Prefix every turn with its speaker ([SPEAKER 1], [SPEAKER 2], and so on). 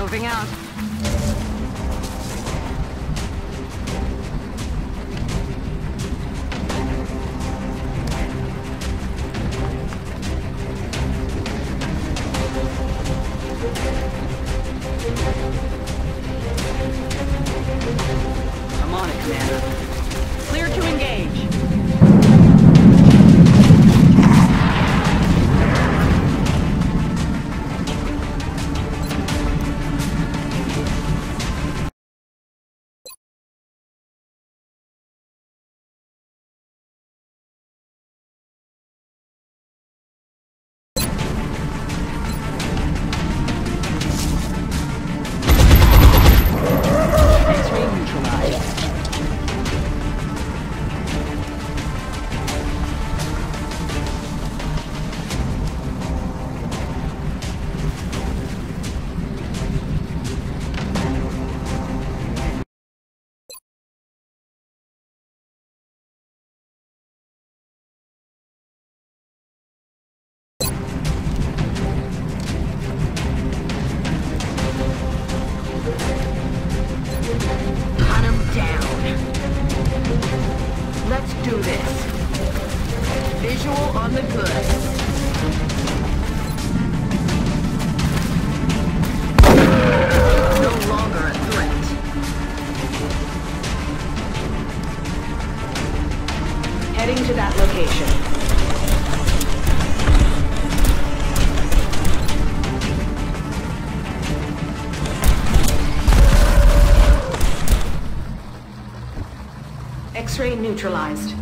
[SPEAKER 1] Moving out. I'm on it, Commander. Clear to engage. Do this. Visual on the goods. Heading to that location. X-ray neutralized.